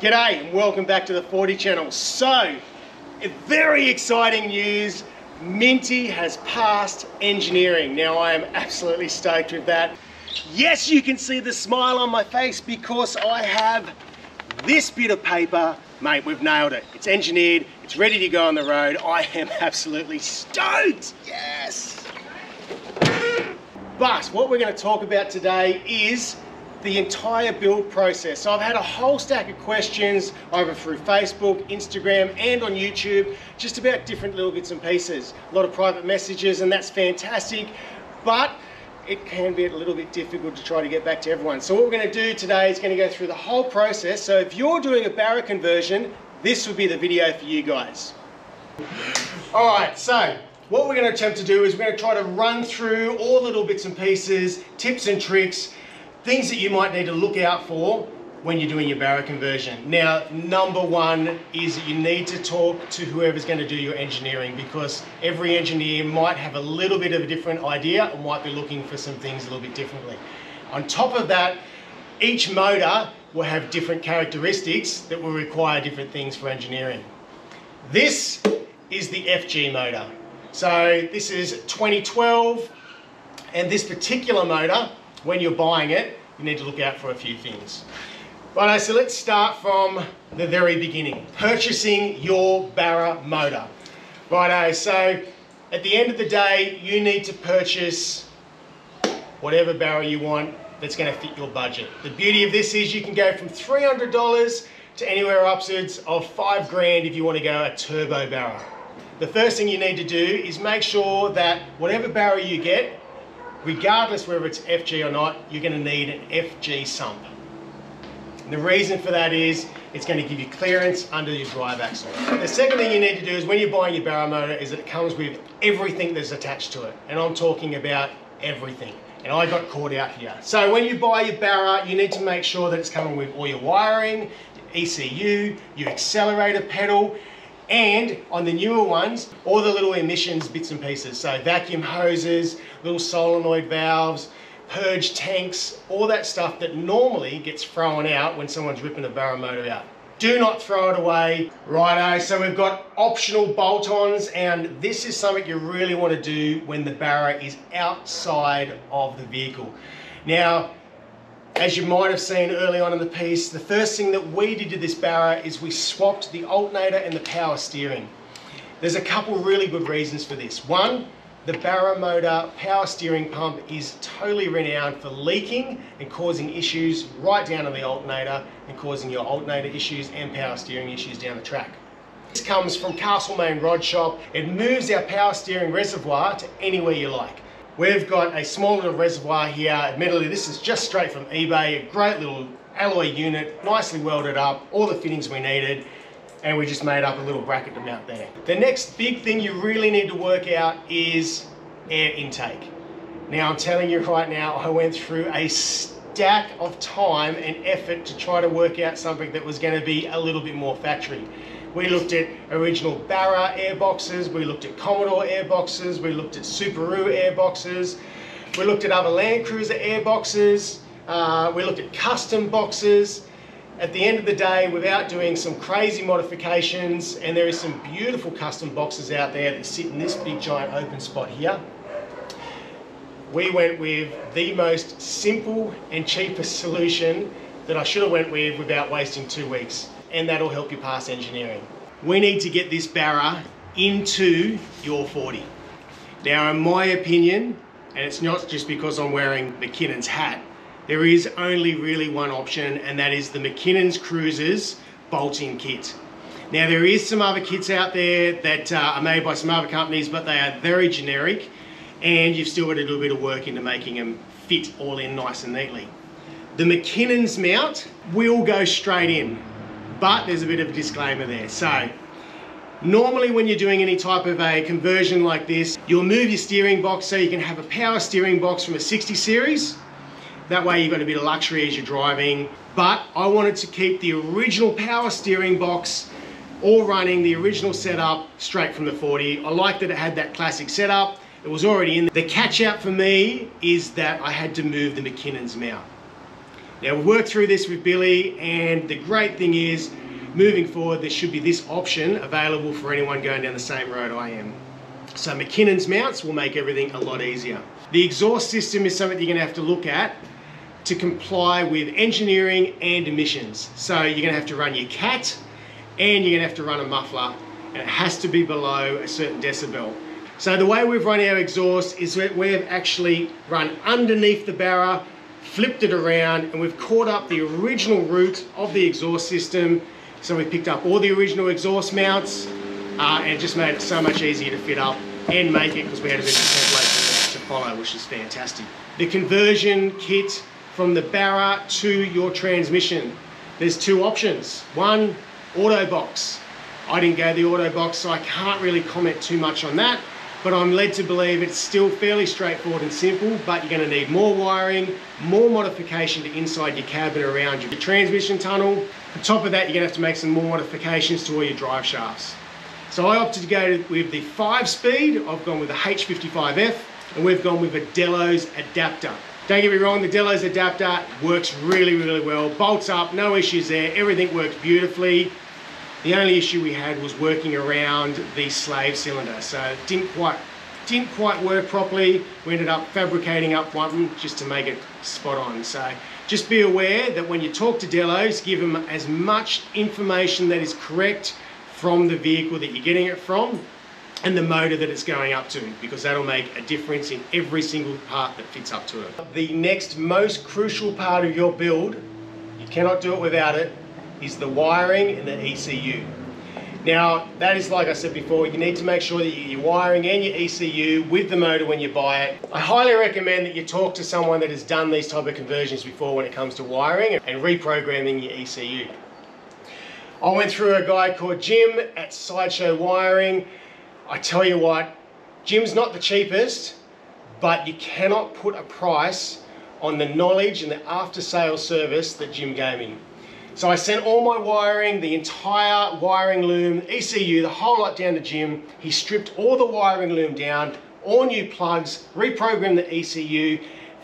G'day and welcome back to the 40 channel. So, very exciting news. Minty has passed engineering. Now I am absolutely stoked with that. Yes, you can see the smile on my face because I have this bit of paper. Mate, we've nailed it. It's engineered, it's ready to go on the road. I am absolutely stoked. Yes. But what we're going to talk about today is the entire build process. So I've had a whole stack of questions over through Facebook, Instagram, and on YouTube, just about different little bits and pieces. A lot of private messages, and that's fantastic. But it can be a little bit difficult to try to get back to everyone. So what we're going to do today is going to go through the whole process. So if you're doing a Barra conversion, this would be the video for you guys. All right, so what we're going to attempt to do is we're going to try to run through all the little bits and pieces, tips and tricks, things that you might need to look out for when you're doing your Barra conversion. Now, number one is that you need to talk to whoever's going to do your engineering because every engineer might have a little bit of a different idea and might be looking for some things a little bit differently. On top of that, each motor will have different characteristics that will require different things for engineering. This is the FG motor. So this is 2012 and this particular motor, when you're buying it, you need to look out for a few things. Right, so let's start from the very beginning. Purchasing your Barra motor. Righto, so at the end of the day, you need to purchase whatever Barra you want that's gonna fit your budget. The beauty of this is you can go from $300 to anywhere upwards of five grand if you wanna go a turbo Barra. The first thing you need to do is make sure that whatever Barra you get, regardless whether it's FG or not, you're gonna need an FG sump. And the reason for that is it's going to give you clearance under your drive axle. The second thing you need to do is when you're buying your Barra motor is that it comes with everything that's attached to it. And I'm talking about everything. And I got caught out here. So when you buy your Barra, you need to make sure that it's coming with all your wiring, ECU, your accelerator pedal, and on the newer ones, all the little emissions bits and pieces. So vacuum hoses, little solenoid valves, purge tanks, all that stuff that normally gets thrown out when someone's ripping a Barra motor out. Do not throw it away. Righto, so we've got optional bolt-ons and this is something you really want to do when the Barra is outside of the vehicle. Now, as you might have seen early on in the piece, the first thing that we did to this Barra is we swapped the alternator and the power steering. There's a couple really good reasons for this. One, the Barra motor power steering pump is totally renowned for leaking and causing issues right down to the alternator and causing your alternator issues and power steering issues down the track. This comes from Castlemaine Rod Shop. It moves our power steering reservoir to anywhere you like. We've got a small little reservoir here. Admittedly, this is just straight from eBay. A great little alloy unit, nicely welded up, all the fittings we needed, and we just made up a little bracket to mount there. The next big thing you really need to work out is air intake. Now, I'm telling you right now, I went through a stack of time and effort to try to work out something that was gonna be a little bit more factory. We looked at original Barra airboxes, we looked at Commodore airboxes, we looked at Subaru airboxes, we looked at other Land Cruiser airboxes, uh, we looked at custom boxes. At the end of the day, without doing some crazy modifications, and there is some beautiful custom boxes out there that sit in this big giant open spot here, we went with the most simple and cheapest solution that I should have went with without wasting two weeks and that'll help you pass engineering. We need to get this Barra into your 40. Now, in my opinion, and it's not just because I'm wearing McKinnon's hat, there is only really one option, and that is the McKinnon's Cruisers bolt-in kit. Now, there is some other kits out there that uh, are made by some other companies, but they are very generic, and you've still got a little bit of work into making them fit all in nice and neatly. The McKinnon's mount will go straight in but there's a bit of a disclaimer there. So normally when you're doing any type of a conversion like this, you'll move your steering box so you can have a power steering box from a 60 series. That way you've got a bit of luxury as you're driving. But I wanted to keep the original power steering box all running, the original setup straight from the 40. I liked that it had that classic setup. It was already in. The catch out for me is that I had to move the McKinnon's mount. Now we've worked through this with Billy and the great thing is moving forward there should be this option available for anyone going down the same road I am. So McKinnon's mounts will make everything a lot easier. The exhaust system is something you're going to have to look at to comply with engineering and emissions. So you're going to have to run your CAT and you're going to have to run a muffler and it has to be below a certain decibel. So the way we've run our exhaust is that we've actually run underneath the barra, flipped it around and we've caught up the original route of the exhaust system. So we picked up all the original exhaust mounts uh, and just made it so much easier to fit up and make it because we had a bit of a template to follow, which is fantastic. The conversion kit from the barra to your transmission. There's two options. One, auto box. I didn't go the auto box, so I can't really comment too much on that but I'm led to believe it's still fairly straightforward and simple, but you're gonna need more wiring, more modification to inside your cabin around your transmission tunnel. On top of that, you're gonna have to make some more modifications to all your drive shafts. So I opted to go with the five speed, I've gone with the H55F, and we've gone with a Dellow's adapter. Don't get me wrong, the Dellow's adapter works really, really well. Bolts up, no issues there, everything works beautifully. The only issue we had was working around the slave cylinder. So it didn't quite, didn't quite work properly. We ended up fabricating up one just to make it spot on. So just be aware that when you talk to Dellow's, give them as much information that is correct from the vehicle that you're getting it from and the motor that it's going up to because that'll make a difference in every single part that fits up to it. The next most crucial part of your build, you cannot do it without it, is the wiring and the ECU. Now, that is like I said before, you need to make sure that you're wiring and your ECU with the motor when you buy it. I highly recommend that you talk to someone that has done these type of conversions before when it comes to wiring and reprogramming your ECU. I went through a guy called Jim at Sideshow Wiring. I tell you what, Jim's not the cheapest, but you cannot put a price on the knowledge and the after sales service that Jim gave me. So I sent all my wiring, the entire wiring loom, ECU, the whole lot down to Jim. He stripped all the wiring loom down, all new plugs, reprogrammed the ECU,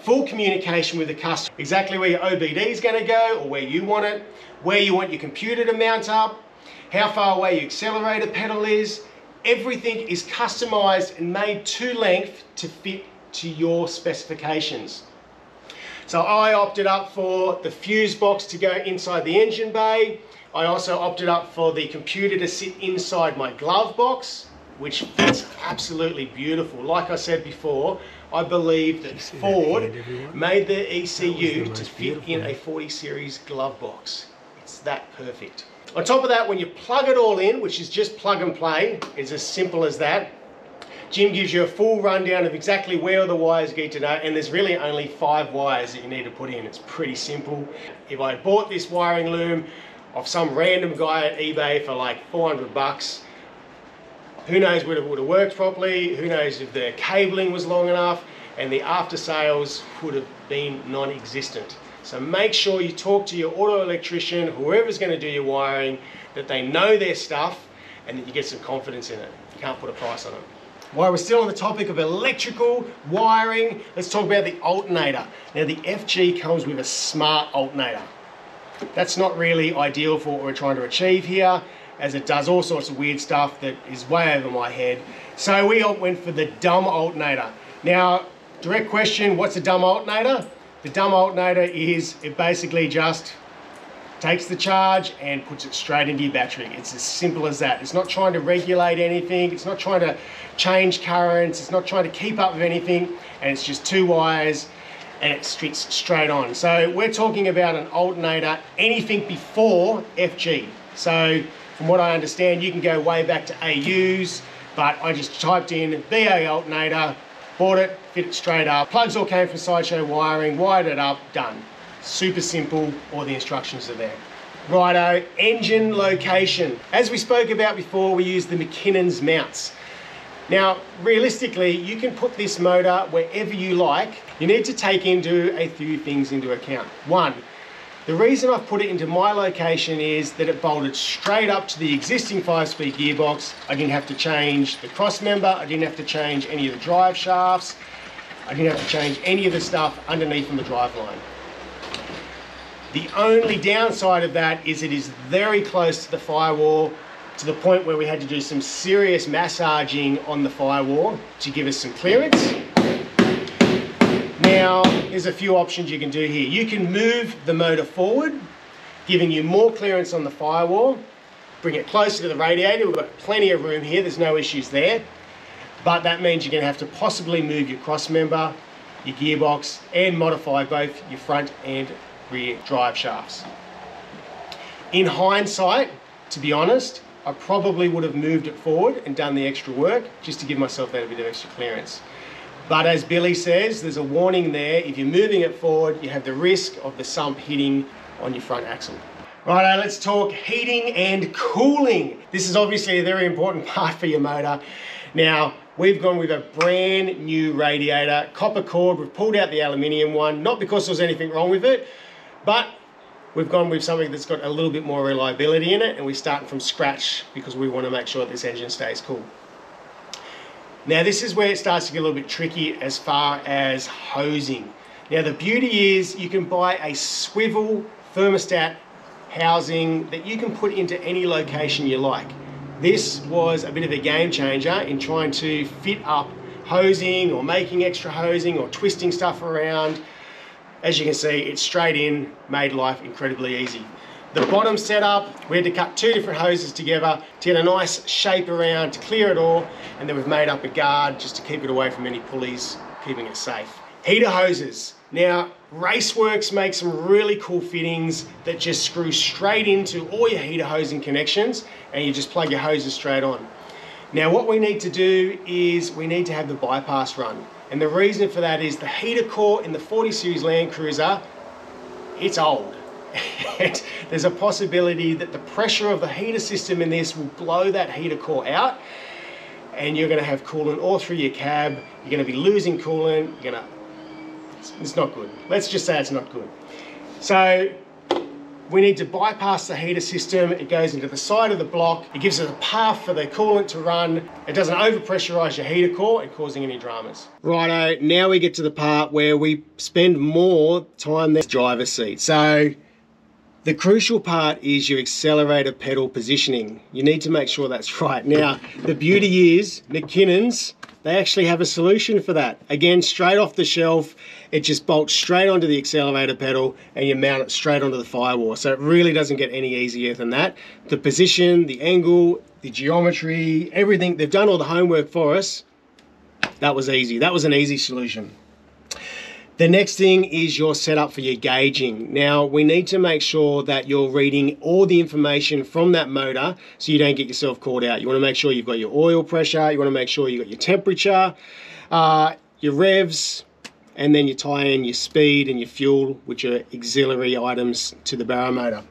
full communication with the customer, exactly where your OBD is going to go or where you want it, where you want your computer to mount up, how far away your accelerator pedal is. Everything is customized and made to length to fit to your specifications. So I opted up for the fuse box to go inside the engine bay. I also opted up for the computer to sit inside my glove box, which fits absolutely beautiful. Like I said before, I believe that Ford that made their ECU the to fit in a 40 series glove box. It's that perfect. On top of that, when you plug it all in, which is just plug and play, it's as simple as that, Jim gives you a full rundown of exactly where the wires need to know and there's really only five wires that you need to put in. It's pretty simple. If I bought this wiring loom off some random guy at eBay for like 400 bucks, who knows whether it would have worked properly, who knows if the cabling was long enough, and the after sales would have been non-existent. So make sure you talk to your auto electrician, whoever's going to do your wiring, that they know their stuff and that you get some confidence in it. You can't put a price on it. While we're still on the topic of electrical wiring, let's talk about the alternator. Now the FG comes with a smart alternator. That's not really ideal for what we're trying to achieve here, as it does all sorts of weird stuff that is way over my head. So we went for the dumb alternator. Now, direct question, what's a dumb alternator? The dumb alternator is, it basically just takes the charge and puts it straight into your battery. It's as simple as that. It's not trying to regulate anything. It's not trying to change currents. It's not trying to keep up with anything. And it's just two wires and it fits straight on. So we're talking about an alternator, anything before FG. So from what I understand, you can go way back to AUs, but I just typed in BA alternator, bought it, fit it straight up. Plugs all came from Sideshow wiring, wired it up, done. Super simple, all the instructions are there. Righto, engine location. As we spoke about before, we use the McKinnon's mounts. Now, realistically, you can put this motor wherever you like. You need to take into a few things into account. One, the reason I've put it into my location is that it bolted straight up to the existing five-speed gearbox. I didn't have to change the cross member. I didn't have to change any of the drive shafts. I didn't have to change any of the stuff underneath on the drive line. The only downside of that is it is very close to the firewall to the point where we had to do some serious massaging on the firewall to give us some clearance. Now, there's a few options you can do here. You can move the motor forward, giving you more clearance on the firewall. Bring it closer to the radiator. We've got plenty of room here. There's no issues there. But that means you're going to have to possibly move your cross member, your gearbox, and modify both your front and rear drive shafts. In hindsight, to be honest, I probably would have moved it forward and done the extra work just to give myself that bit of extra clearance. But as Billy says, there's a warning there. If you're moving it forward, you have the risk of the sump hitting on your front axle. Right, let's talk heating and cooling. This is obviously a very important part for your motor. Now, we've gone with a brand new radiator, copper core. We've pulled out the aluminium one, not because there was anything wrong with it, but we've gone with something that's got a little bit more reliability in it, and we're starting from scratch because we want to make sure this engine stays cool. Now, this is where it starts to get a little bit tricky as far as hosing. Now, the beauty is you can buy a swivel thermostat housing that you can put into any location you like. This was a bit of a game changer in trying to fit up hosing or making extra hosing or twisting stuff around. As you can see, it's straight in, made life incredibly easy. The bottom setup, we had to cut two different hoses together to get a nice shape around to clear it all, and then we've made up a guard just to keep it away from any pulleys, keeping it safe. Heater hoses. Now, Raceworks makes some really cool fittings that just screw straight into all your heater hosing connections and you just plug your hoses straight on. Now what we need to do is we need to have the bypass run. And the reason for that is the heater core in the 40 series Land Cruiser, it's old. there's a possibility that the pressure of the heater system in this will blow that heater core out and you're going to have coolant all through your cab. You're going to be losing coolant. You're going to it's not good. Let's just say it's not good. So we need to bypass the heater system. It goes into the side of the block. It gives us a path for the coolant to run. It doesn't overpressurize your heater core and causing any dramas. Righto, now we get to the part where we spend more time the driver's seat. So the crucial part is your accelerator pedal positioning. You need to make sure that's right. Now, the beauty is McKinnon's they actually have a solution for that. Again, straight off the shelf, it just bolts straight onto the accelerator pedal and you mount it straight onto the firewall. So it really doesn't get any easier than that. The position, the angle, the geometry, everything, they've done all the homework for us. That was easy. That was an easy solution. The next thing is your setup for your gauging. Now, we need to make sure that you're reading all the information from that motor so you don't get yourself caught out. You want to make sure you've got your oil pressure, you want to make sure you've got your temperature, uh, your revs, and then you tie in your speed and your fuel, which are auxiliary items to the Barra motor.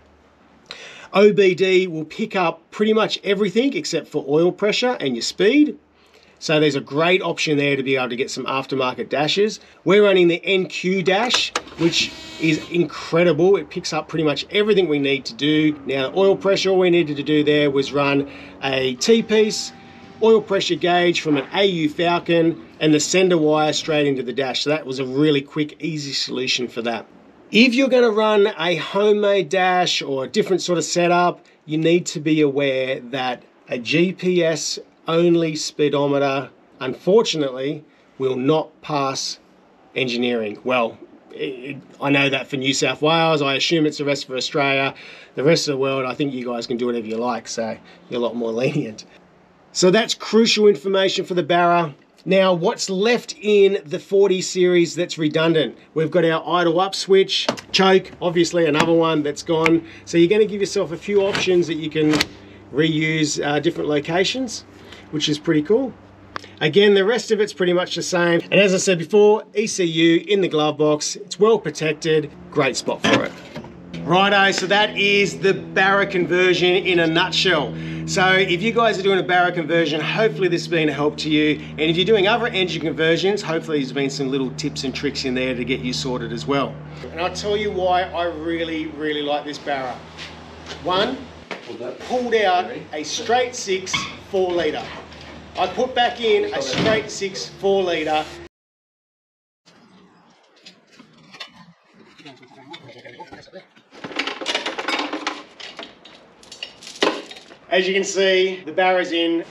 OBD will pick up pretty much everything except for oil pressure and your speed. So there's a great option there to be able to get some aftermarket dashes. We're running the N-QUE dash, which is incredible. It picks up pretty much everything we need to do. Now, oil pressure, all we needed to do there was run a T-piece, oil pressure gauge from an AU Falcon, and the sender wire straight into the dash. So that was a really quick, easy solution for that. If you're gonna run a homemade dash or a different sort of setup, you need to be aware that a GPS only speedometer, unfortunately, will not pass engineering. Well, it, I know that for New South Wales, I assume it's the rest of Australia. The rest of the world, I think you guys can do whatever you like, so you're a lot more lenient. So that's crucial information for the Barra. Now, what's left in the 40 series that's redundant? We've got our idle up switch, choke, obviously another one that's gone. So you're gonna give yourself a few options that you can reuse uh, different locations which is pretty cool. Again, the rest of it's pretty much the same. And as I said before, ECU in the glove box. It's well protected, great spot for it. Righto, so that is the Barra conversion in a nutshell. So if you guys are doing a Barra conversion, hopefully this has been a help to you. And if you're doing other engine conversions, hopefully there's been some little tips and tricks in there to get you sorted as well. And I'll tell you why I really, really like this Barra. One, pulled out a straight six, four litre. I put back in a straight six four litre. As you can see, the barra's in.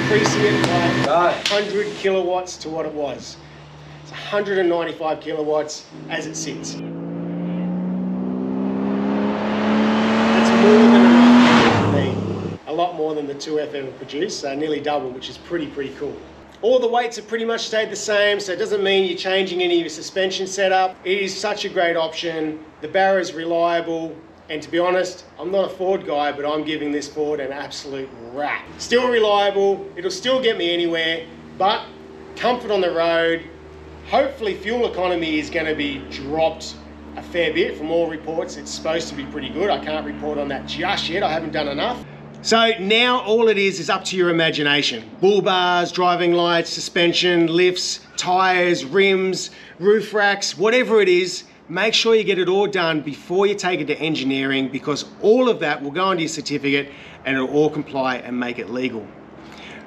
Increasing it by 100 kilowatts to what it was. It's 195 kilowatts as it sits. More than the 2F ever produced, so uh, nearly double, which is pretty, pretty cool. All the weights have pretty much stayed the same, so it doesn't mean you're changing any of your suspension setup. It is such a great option. The Barra is reliable, and to be honest, I'm not a Ford guy, but I'm giving this Ford an absolute rap. Still reliable, it'll still get me anywhere, but comfort on the road. Hopefully fuel economy is gonna be dropped a fair bit from all reports. It's supposed to be pretty good. I can't report on that just yet. I haven't done enough. So now all it is is up to your imagination. Bull bars, driving lights, suspension, lifts, tires, rims, roof racks, whatever it is, make sure you get it all done before you take it to engineering because all of that will go onto your certificate and it'll all comply and make it legal.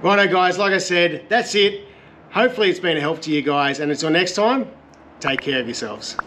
Righto guys, like I said, that's it. Hopefully it's been a help to you guys and until next time, take care of yourselves.